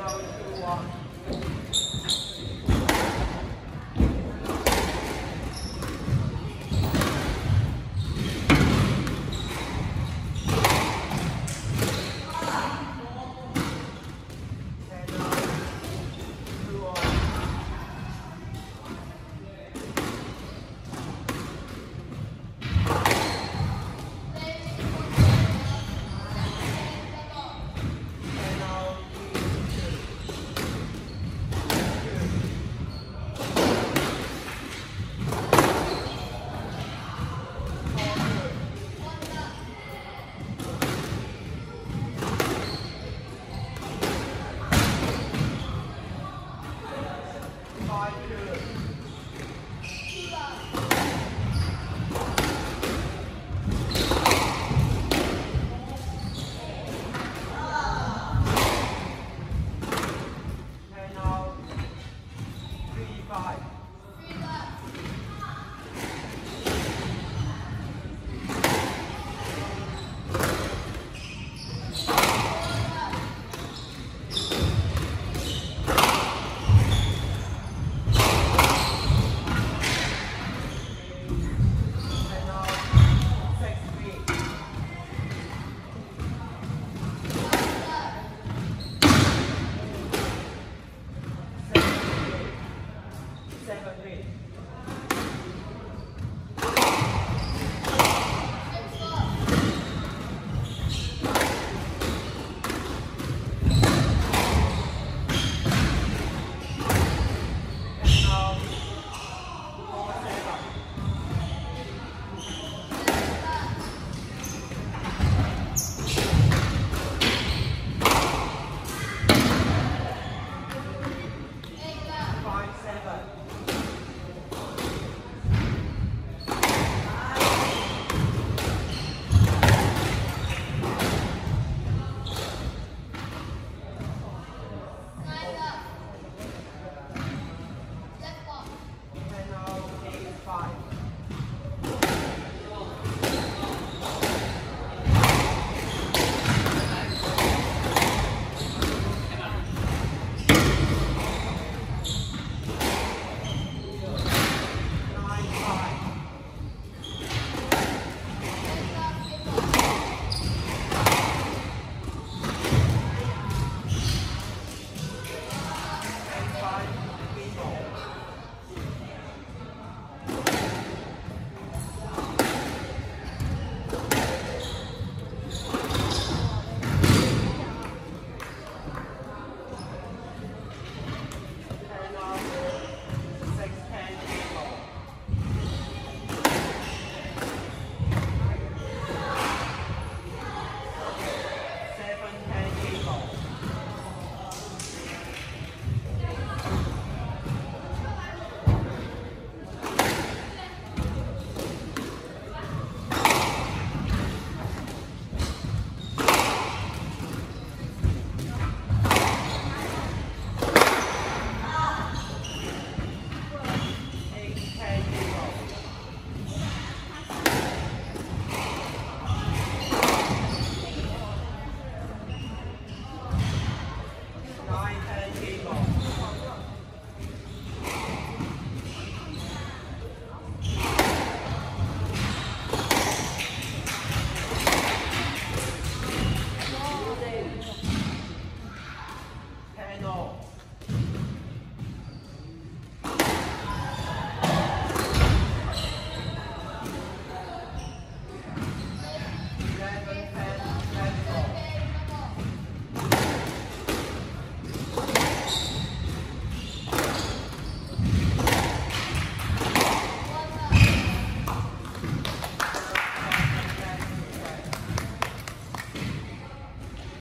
now to uh, Yeah.